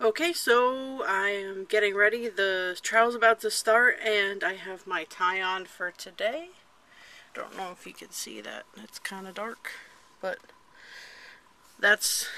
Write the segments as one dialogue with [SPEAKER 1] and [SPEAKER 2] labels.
[SPEAKER 1] Okay, so I am getting ready. The trial's about to start, and I have my tie on for today. Don't know if you can see that. It's kind of dark, but that's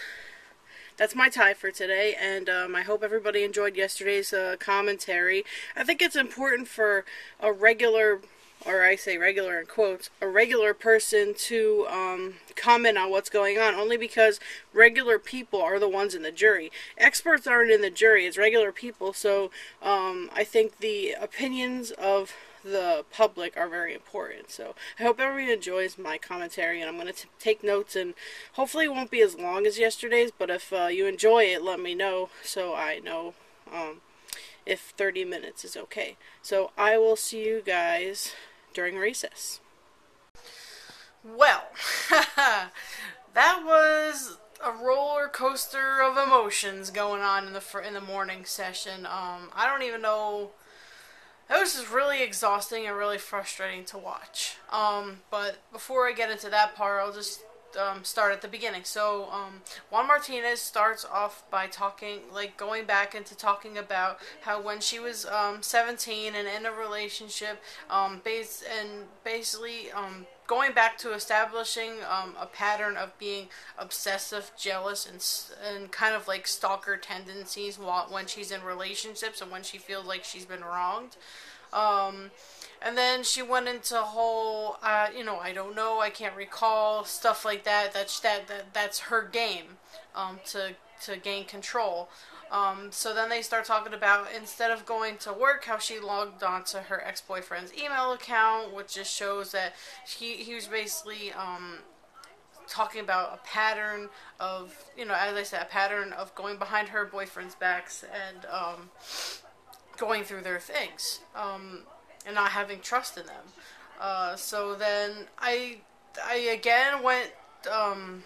[SPEAKER 1] that's my tie for today. And um, I hope everybody enjoyed yesterday's uh, commentary. I think it's important for a regular or I say regular in quotes, a regular person to um, comment on what's going on, only because regular people are the ones in the jury. Experts aren't in the jury, it's regular people, so um, I think the opinions of the public are very important. So I hope everyone enjoys my commentary, and I'm going to take notes, and hopefully it won't be as long as yesterday's, but if uh, you enjoy it, let me know so I know. Um, if 30 minutes is okay. So I will see you guys during recess. Well, that was a roller coaster of emotions going on in the in the morning session. Um, I don't even know. That was just really exhausting and really frustrating to watch. Um, but before I get into that part, I'll just um, start at the beginning. So um, Juan Martinez starts off by talking, like going back into talking about how when she was um, 17 and in a relationship, um, and basically um, going back to establishing um, a pattern of being obsessive, jealous, and and kind of like stalker tendencies while when she's in relationships and when she feels like she's been wronged. Um, and then she went into whole, uh, you know, I don't know, I can't recall, stuff like that. That's that, that that's her game, um, to to gain control. Um, so then they start talking about instead of going to work, how she logged onto her ex boyfriend's email account, which just shows that he he was basically um, talking about a pattern of you know, as I said, a pattern of going behind her boyfriend's backs and um, going through their things. Um, and not having trust in them. Uh, so then I I again went um,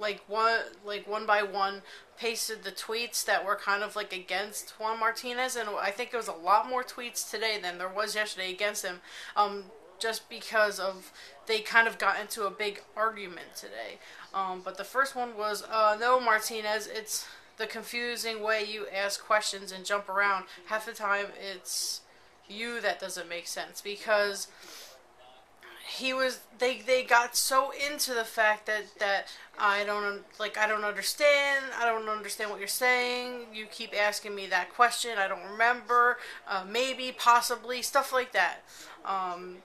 [SPEAKER 1] like one like one by one pasted the tweets that were kind of like against Juan Martinez, and I think it was a lot more tweets today than there was yesterday against him. Um, just because of they kind of got into a big argument today. Um, but the first one was uh, no Martinez, it's the confusing way you ask questions and jump around. Half the time it's you that doesn't make sense because he was they they got so into the fact that that I don't like I don't understand I don't understand what you're saying you keep asking me that question I don't remember uh, maybe possibly stuff like that um,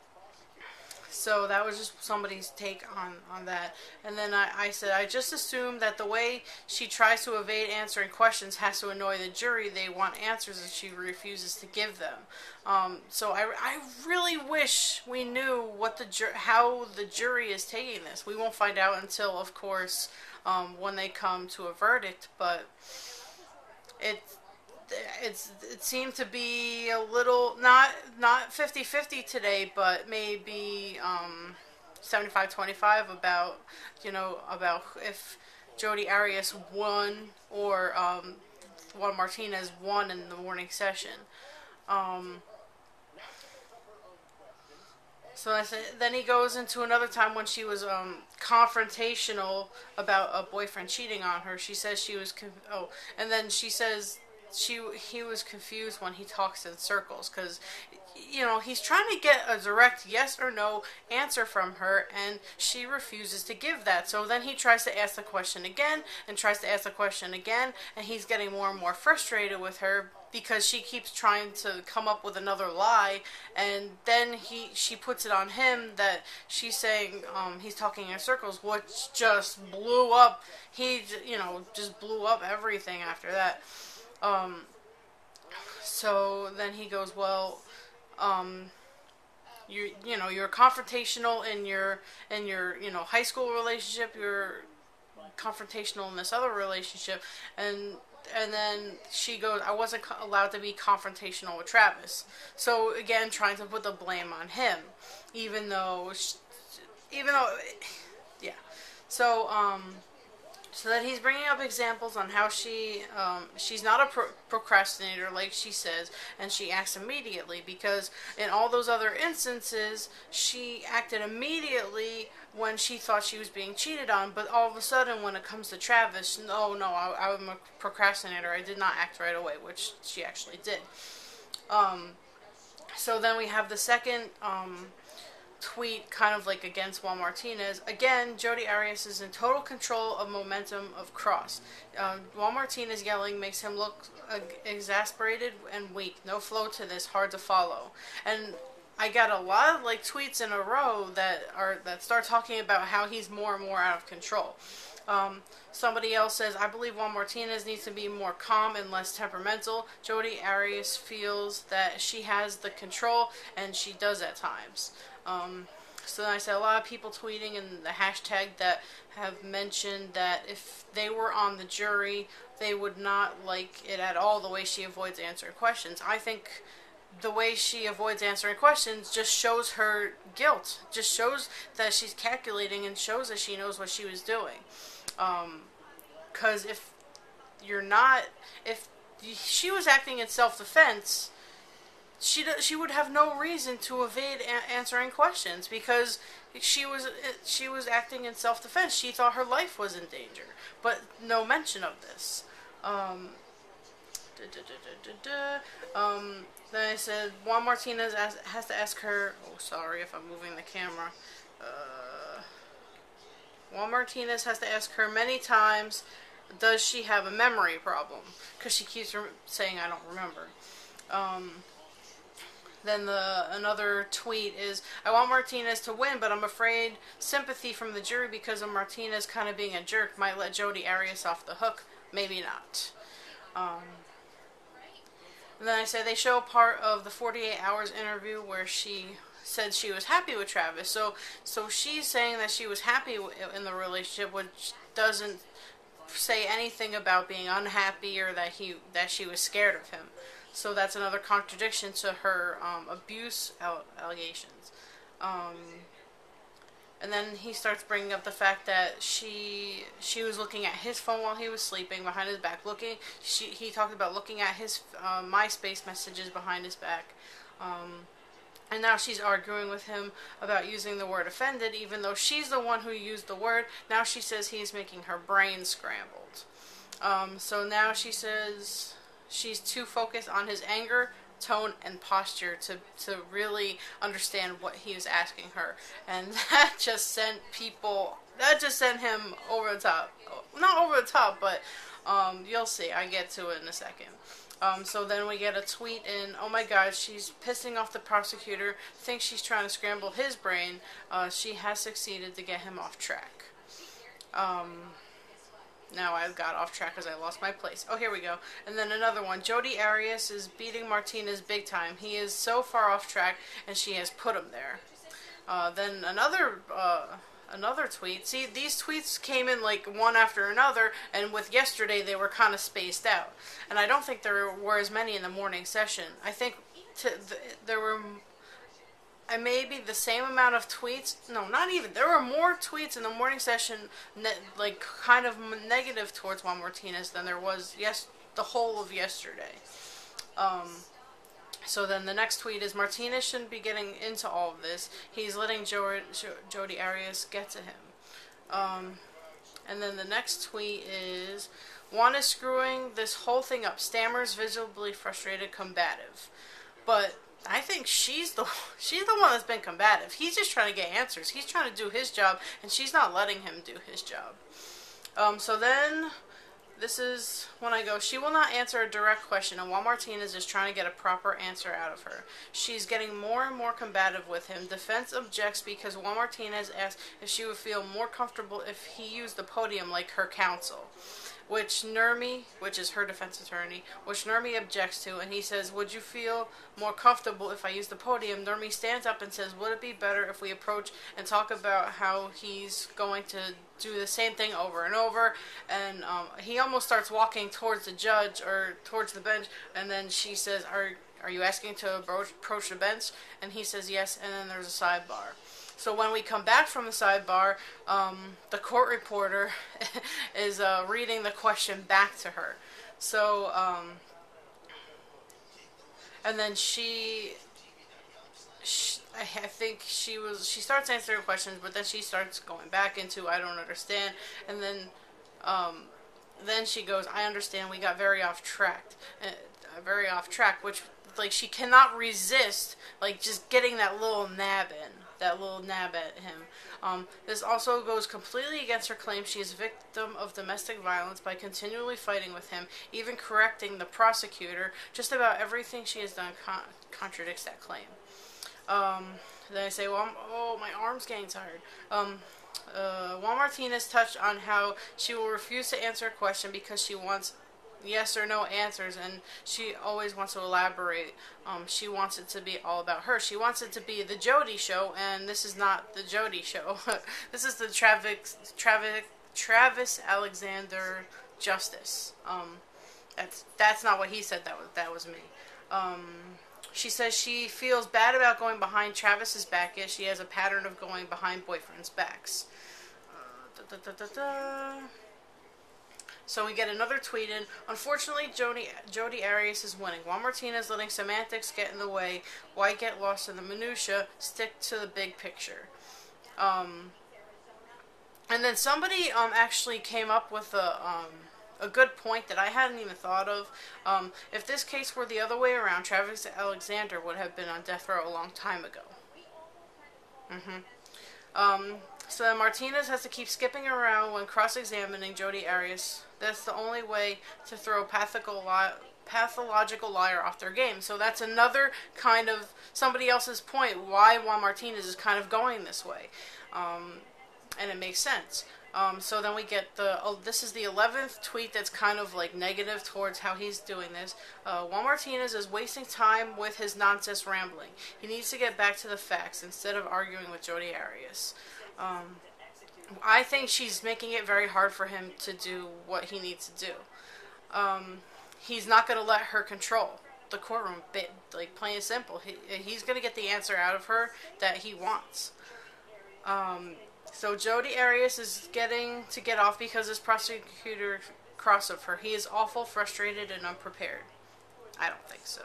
[SPEAKER 1] so that was just somebody's take on, on that. And then I, I said, I just assume that the way she tries to evade answering questions has to annoy the jury. They want answers and she refuses to give them. Um, so I, I really wish we knew what the ju- how the jury is taking this. We won't find out until, of course, um, when they come to a verdict. But it it's it seemed to be a little not not 50-50 today, but maybe um 75-25 about you know about if Jodi Arias won or um, Juan Martinez won in the morning session. Um, so then he goes into another time when she was um, confrontational about a boyfriend cheating on her. She says she was oh, and then she says she he was confused when he talks in circles because you know he's trying to get a direct yes or no answer from her and she refuses to give that. So then he tries to ask the question again and tries to ask the question again and he's getting more and more frustrated with her because she keeps trying to come up with another lie and then he she puts it on him that she's saying um, he's talking in circles which just blew up. He you know just blew up everything after that um, so then he goes, well, um, you you know you're confrontational in your in your you know high school relationship. You're confrontational in this other relationship, and and then she goes, I wasn't allowed to be confrontational with Travis. So again, trying to put the blame on him, even though, she, even though, yeah. So um, so that he's bringing up examples on how she um, she's not a pro- procrastinator like she says and she acts immediately because in all those other instances she acted immediately when she thought she was being cheated on but all of a sudden when it comes to travis no no I, i'm a procrastinator i did not act right away which she actually did. Um, so then we have the second um, tweet kind of like against Juan Martinez. Again, Jodi Arias is in total control of momentum of Cross. Um, Juan Martinez yelling makes him look uh, exasperated and weak. No flow to this, hard to follow. And I got a lot of like tweets in a row that are that start talking about how he's more and more out of control. Um, somebody else says, I believe Juan Martinez needs to be more calm and less temperamental. Jodi Arias feels that she has the control, and she does at times. Um, so I said a lot of people tweeting and the hashtag that have mentioned that if they were on the jury, they would not like it at all the way she avoids answering questions. I think the way she avoids answering questions just shows her guilt, just shows that she's calculating and shows that she knows what she was doing. Because um, if you're not, if she was acting in self defense, she she would have no reason to evade a- answering questions because she was she was acting in self defense. She thought her life was in danger, but no mention of this. Um, um, then I said Juan Martinez has, has to ask her. Oh, sorry if I'm moving the camera. Uh, Juan Martinez has to ask her many times, does she have a memory problem? Because she keeps re- saying I don't remember. Um, then the another tweet is I want Martinez to win, but I'm afraid sympathy from the jury because of Martinez kind of being a jerk might let Jodi Arias off the hook. Maybe not. Um, and then I say they show part of the 48 hours interview where she said she was happy with Travis. So so she's saying that she was happy in the relationship, which doesn't say anything about being unhappy or that he that she was scared of him. So that's another contradiction to her um, abuse allegations. Um, and then he starts bringing up the fact that she she was looking at his phone while he was sleeping behind his back. Looking, she he talked about looking at his uh, MySpace messages behind his back. Um, and now she's arguing with him about using the word offended, even though she's the one who used the word. Now she says he's making her brain scrambled. Um, so now she says she's too focused on his anger, tone, and posture to, to really understand what he was asking her. And that just sent people, that just sent him over the top. Not over the top, but um, you'll see. I get to it in a second. Um, so then we get a tweet in, oh my god, she's pissing off the prosecutor, thinks she's trying to scramble his brain. Uh, she has succeeded to get him off track. Um, now I've got off track because I lost my place. Oh, here we go. And then another one. Jodi Arias is beating Martinez big time. He is so far off track, and she has put him there. Uh, then another uh, another tweet. See, these tweets came in like one after another, and with yesterday they were kind of spaced out. And I don't think there were as many in the morning session. I think th- there were and maybe the same amount of tweets. No, not even. There were more tweets in the morning session, like kind of negative towards Juan Martinez than there was yes the whole of yesterday. Um, so then the next tweet is Martinez shouldn't be getting into all of this. He's letting jo- jo- Jodi Arias get to him. Um, and then the next tweet is Juan is screwing this whole thing up. Stammers, visibly frustrated, combative. But I think she's the she's the one that's been combative. He's just trying to get answers. He's trying to do his job, and she's not letting him do his job. Um, so then, this is when I go. She will not answer a direct question, and Juan Martinez is trying to get a proper answer out of her. She's getting more and more combative with him. Defense objects because Juan Martinez asked if she would feel more comfortable if he used the podium like her counsel which Nurmi, which is her defense attorney, which Nurmi objects to, and he says, Would you feel more comfortable if I use the podium? Nurmi stands up and says, Would it be better if we approach and talk about how he's going to do the same thing over and over? And um, he almost starts walking towards the judge or towards the bench, and then she says, Are, are you asking to approach, approach the bench? And he says, Yes, and then there's a sidebar. So when we come back from the sidebar, um, the court reporter is uh, reading the question back to her. So, um, and then she, she, I think she was, she starts answering questions, but then she starts going back into, I don't understand. And then, um, then she goes, I understand we got very off track, uh, very off track, which, like, she cannot resist, like, just getting that little nab in that little nab at him. Um, this also goes completely against her claim she is a victim of domestic violence by continually fighting with him, even correcting the prosecutor. Just about everything she has done con contradicts that claim. Um, then I say, well, I'm, oh, my arm's getting tired. Um, uh, Juan Martinez touched on how she will refuse to answer a question because she wants yes or no answers and she always wants to elaborate. Um, she wants it to be all about her. She wants it to be the jodi show and this is not the jodi show. This is the travis travis travis alexander justice. Um, that's that's not what he said that was that was me. Um, she says she feels bad about going behind travis's back as she has a pattern of going behind boyfriends backs. Uh, da, da, da, so we get another tweet in. Unfortunately, Jody, Jodi Arias is winning. Juan Martinez letting semantics get in the way. Why get lost in the minutia? Stick to the big picture. Um, and then somebody um, actually came up with a um, a good point that I hadn't even thought of. Um, if this case were the other way around, Travis Alexander would have been on death row a long time ago. Mm-hmm. Um, so Martinez has to keep skipping around when cross-examining Jodi Arias. That's the only way to throw li- pathological liar off their game. So that's another kind of somebody else's point why Juan Martinez is kind of going this way, um, and it makes sense. Um, so then we get the oh, this is the 11th tweet that's kind of like negative towards how he's doing this. Uh, Juan Martinez is wasting time with his nonsense rambling. He needs to get back to the facts instead of arguing with Jodi Arias. Um, I think she's making it very hard for him to do what he needs to do. Um, he's not going to let her control the courtroom. Bit, like plain and simple, he, he's going to get the answer out of her that he wants. Um, so Jodi Arias is getting to get off because his prosecutor cross of her. He is awful, frustrated, and unprepared. I don't think so.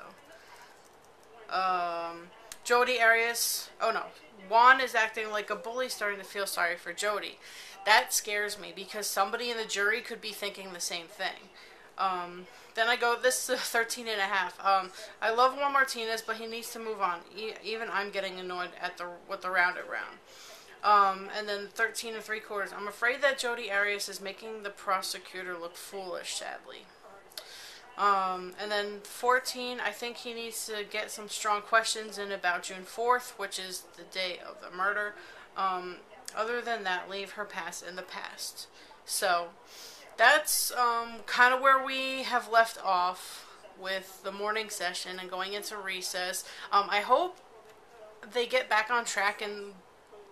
[SPEAKER 1] Um, Jodi Arias. Oh no, Juan is acting like a bully, starting to feel sorry for Jodi. That scares me because somebody in the jury could be thinking the same thing. Um, then I go, this is 13 and a half. Um, I love Juan Martinez, but he needs to move on. E even I'm getting annoyed at the with the round at round. Um, and then 13 and three quarters. I'm afraid that Jodi Arias is making the prosecutor look foolish, sadly. Um, and then 14, I think he needs to get some strong questions in about June 4th, which is the day of the murder. Um, other than that, leave her past in the past. So, that's um, kind of where we have left off with the morning session and going into recess. Um, I hope they get back on track and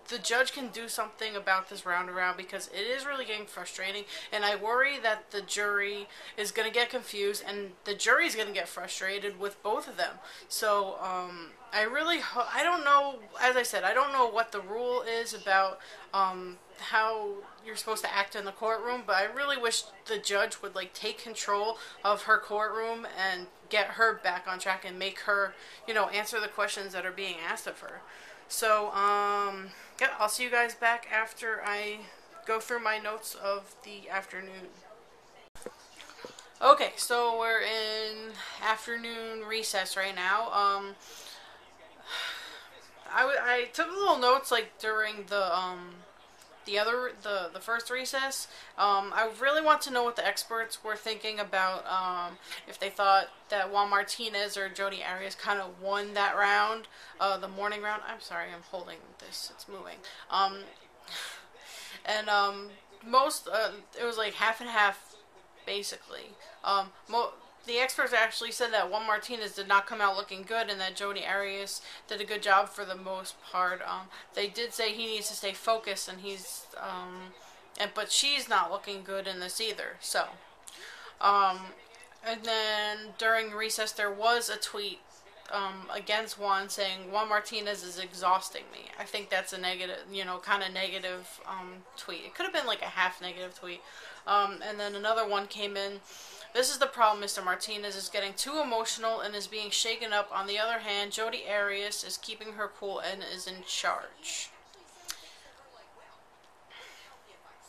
[SPEAKER 1] the judge can do something about this round around because it is really getting frustrating and I worry that the jury is going to get confused and the jury is going to get frustrated with both of them. So um, I really I don't know as I said I don't know what the rule is about um, how you're supposed to act in the courtroom but I really wish the judge would like take control of her courtroom and get her back on track and make her you know answer the questions that are being asked of her. So, um, yeah, I'll see you guys back after I go through my notes of the afternoon. Okay, so we're in afternoon recess right now. Um, I, I took little notes like during the um the other the the first recess. Um, I really want to know what the experts were thinking about um, if they thought that Juan Martinez or Jodi Arias kind of won that round, uh, the morning round. I'm sorry, I'm holding this. It's moving. Um, and um, most uh, it was like half and half, basically. Um, mo- the experts actually said that Juan Martinez did not come out looking good and that Jodi Arias did a good job for the most part. Um, they did say he needs to stay focused and he's, um, and but she's not looking good in this either. So, um, and then during recess there was a tweet um, against Juan, saying Juan Martinez is exhausting me. I think that's a negative, you know, kind of negative um, tweet. It could have been like a half negative tweet. Um, and then another one came in. This is the problem, Mr. Martinez is getting too emotional and is being shaken up. On the other hand, Jodi Arias is keeping her cool and is in charge.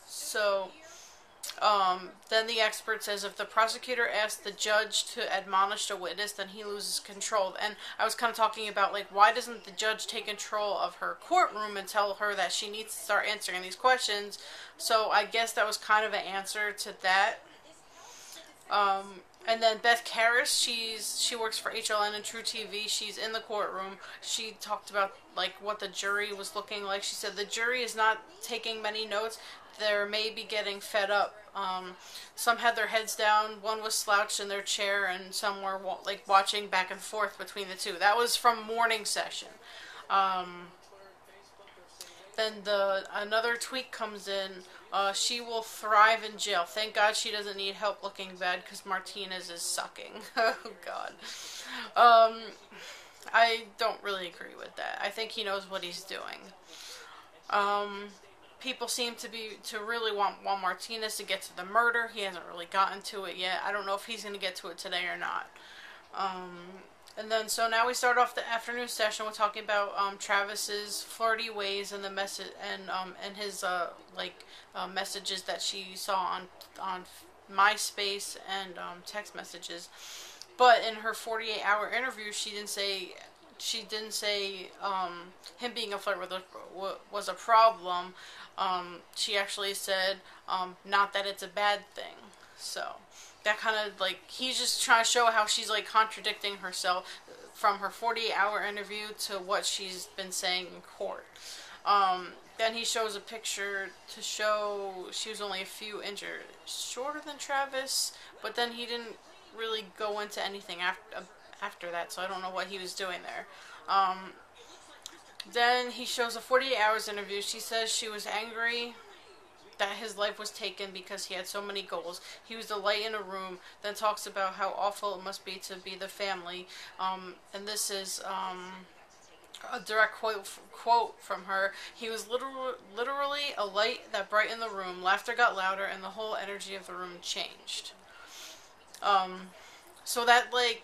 [SPEAKER 1] So, um, then the expert says if the prosecutor asks the judge to admonish the witness, then he loses control. And I was kind of talking about, like, why doesn't the judge take control of her courtroom and tell her that she needs to start answering these questions? So I guess that was kind of an answer to that. Um, and then Beth Karas, she's she works for HLN and truTV. She's in the courtroom. She talked about like what the jury was looking like. She said the jury is not taking many notes. They're maybe getting fed up. Um, some had their heads down. One was slouched in their chair, and some were like watching back and forth between the two. That was from morning session. Um, then the another tweet comes in. Uh, she will thrive in jail. Thank God she doesn't need help looking bad because Martinez is sucking. oh God. Um, I don't really agree with that. I think he knows what he's doing. Um, people seem to be to really want Juan Martinez to get to the murder. He hasn't really gotten to it yet. I don't know if he's going to get to it today or not. Um, and then, so now we start off the afternoon session. We're talking about um, Travis's flirty ways and the message and um, and his uh, like uh, messages that she saw on on MySpace and um, text messages. But in her 48 hour interview, she didn't say she didn't say um, him being a flirt was a, was a problem. Um, she actually said um, not that it's a bad thing. So that kind of like he's just trying to show how she's like contradicting herself from her 48 hour interview to what she's been saying in court. Um, then he shows a picture to show she was only a few inches shorter than Travis, but then he didn't really go into anything after after that, so I don't know what he was doing there. Um, then he shows a 48 hours interview. She says she was angry that his life was taken because he had so many goals. He was the light in a room. Then talks about how awful it must be to be the family. Um, and this is um, a direct quote quote from her. He was literal, literally a light that brightened the room. Laughter got louder, and the whole energy of the room changed. Um, so that like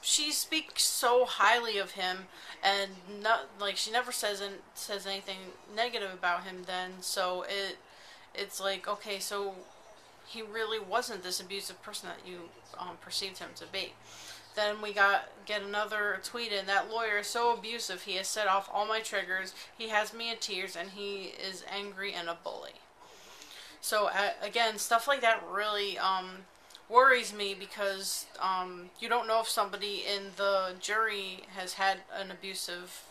[SPEAKER 1] she speaks so highly of him and not like she never says says anything negative about him then so it it's like okay so he really wasn't this abusive person that you um, perceived him to be. Then we got get another tweet in that lawyer is so abusive he has set off all my triggers he has me in tears and he is angry and a bully. So uh, again stuff like that really um, worries me because um, you don't know if somebody in the jury has had an abusive,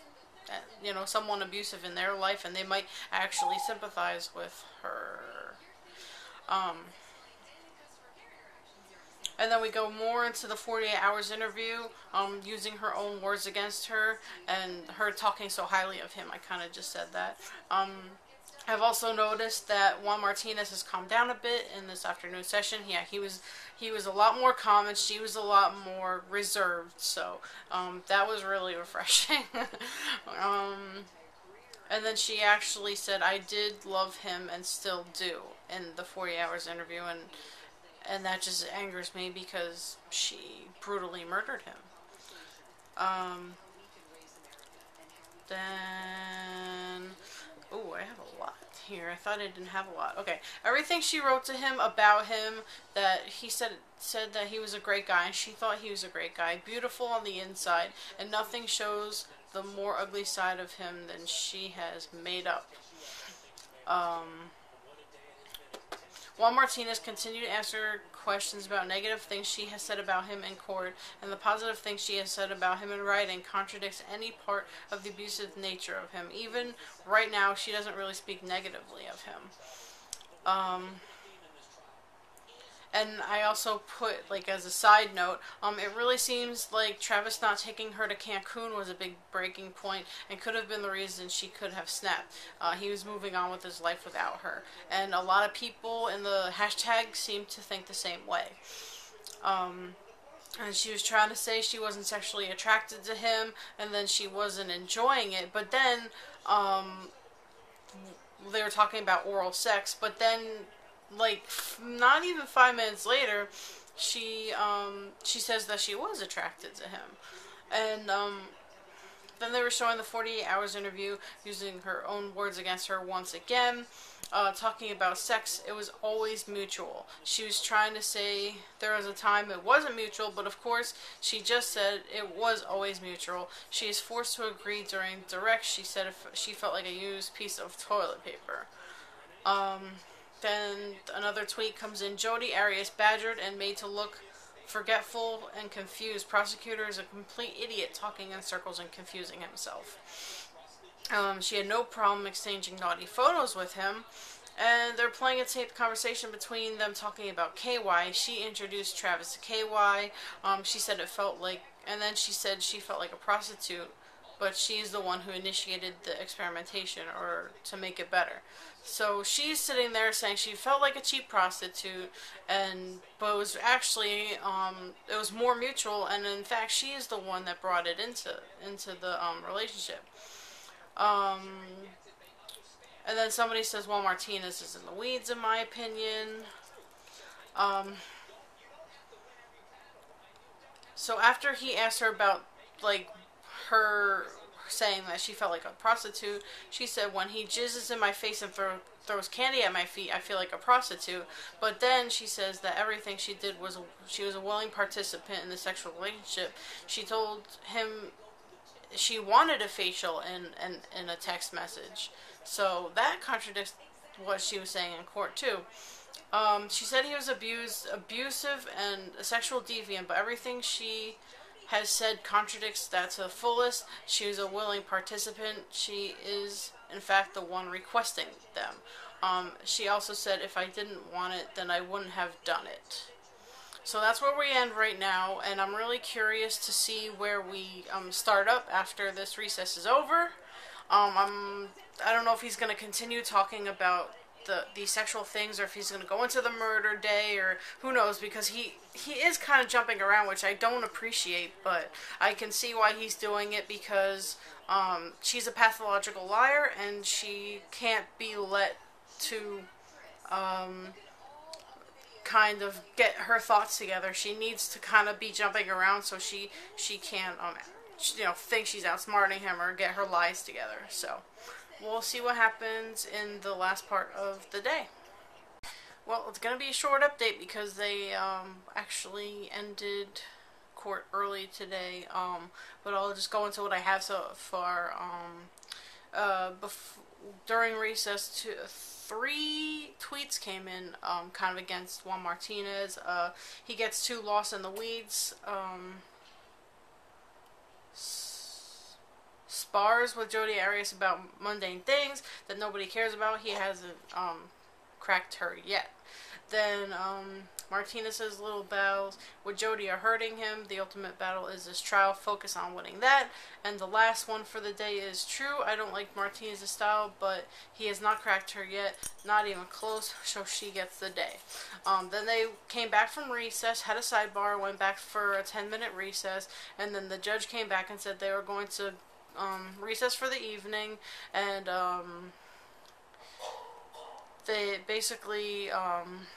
[SPEAKER 1] you know, someone abusive in their life, and they might actually sympathize with her. Um, and then we go more into the 48 hours interview, um, using her own words against her, and her talking so highly of him. I kind of just said that. Um, I've also noticed that Juan Martinez has calmed down a bit in this afternoon session. Yeah, he was he was a lot more calm and she was a lot more reserved. So um, that was really refreshing. um, and then she actually said, "I did love him and still do" in the 40 hours interview, and and that just angers me because she brutally murdered him. Um, then Oh, I have a lot here. I thought I didn't have a lot. Okay. Everything she wrote to him about him that he said said that he was a great guy she thought he was a great guy. Beautiful on the inside and nothing shows the more ugly side of him than she has made up. Um Juan Martinez continued to answer questions about negative things she has said about him in court, and the positive things she has said about him in writing contradicts any part of the abusive nature of him. Even right now, she doesn't really speak negatively of him. Um, and I also put, like, as a side note, um, it really seems like Travis not taking her to Cancun was a big breaking point and could have been the reason she could have snapped. Uh, he was moving on with his life without her. And a lot of people in the hashtag seem to think the same way. Um, and she was trying to say she wasn't sexually attracted to him and then she wasn't enjoying it but then um, they were talking about oral sex but then like not even five minutes later she um, she says that she was attracted to him and um, then they were showing the 48 hours interview using her own words against her once again uh, talking about sex, it was always mutual. She was trying to say there was a time it wasn't mutual, but of course, she just said it was always mutual. She is forced to agree during direct. She said she felt like a used piece of toilet paper. Um, then another tweet comes in Jodi Arias badgered and made to look forgetful and confused. Prosecutor is a complete idiot talking in circles and confusing himself. Um, she had no problem exchanging naughty photos with him. And they're playing a taped conversation between them talking about KY. She introduced Travis to KY. Um, she said it felt like, and then she said she felt like a prostitute, but she's the one who initiated the experimentation or to make it better. So she's sitting there saying she felt like a cheap prostitute, and but it was actually um, it was more mutual, and in fact she is the one that brought it into into the um, relationship. Um, and then somebody says, well, Martinez is in the weeds, in my opinion. Um, so after he asked her about, like, her saying that she felt like a prostitute, she said, when he jizzes in my face and throw, throws candy at my feet, I feel like a prostitute. But then she says that everything she did was, she was a willing participant in the sexual relationship. She told him she wanted a facial in, in, in a text message. So that contradicts what she was saying in court too. Um, she said he was abused, abusive, and a sexual deviant, but everything she has said contradicts that to the fullest. She was a willing participant. She is, in fact, the one requesting them. Um, she also said, if I didn't want it, then I wouldn't have done it. So that's where we end right now, and I'm really curious to see where we um, start up after this recess is over. Um, I'm, I don't know if he's going to continue talking about the, the sexual things or if he's going to go into the murder day or who knows because he, he is kind of jumping around, which I don't appreciate, but I can see why he's doing it because um, she's a pathological liar and she can't be let to um, kind of get her thoughts together. She needs to kind of be jumping around so she she can um you know think she's outsmarting him or get her lies together. So we'll see what happens in the last part of the day. Well, it's gonna be a short update because they um, actually ended court early today. Um, but I'll just go into what I have so far. Um, uh, during recess, to three tweets came in um, kind of against Juan Martinez. Uh, he gets too lost in the weeds. Um, spars with Jodi Arias about mundane things that nobody cares about. He hasn't um, cracked her yet. Then um, Martinez's little battles with Jodi are hurting him. The ultimate battle is this trial. Focus on winning that. And the last one for the day is true. I don't like Martinez's style, but he has not cracked her yet. Not even close, so she gets the day. Um, then they came back from recess, had a sidebar, went back for a 10 minute recess, and then the judge came back and said they were going to um, recess for the evening, and um, they basically. Um,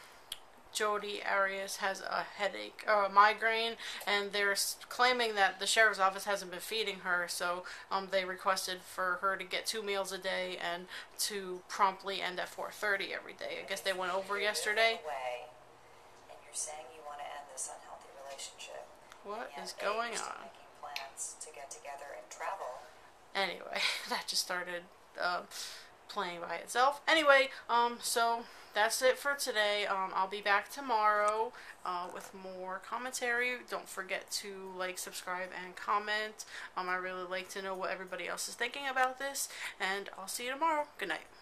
[SPEAKER 1] Jodi Arias has a headache a migraine, and they're claiming that the sheriff's office hasn't been feeding her, so um, they requested for her to get two meals a day and to promptly end at 4:30 every day. I guess they went over yesterday.
[SPEAKER 2] And you're saying you want to end this unhealthy relationship.
[SPEAKER 1] What is going on?
[SPEAKER 2] Plans to get together and travel.
[SPEAKER 1] Anyway, that just started uh, playing by itself. Anyway, um, so that's it for today. Um, I'll be back tomorrow uh, with more commentary. Don't forget to like, subscribe, and comment. Um, I really like to know what everybody else is thinking about this, and I'll see you tomorrow. Good night.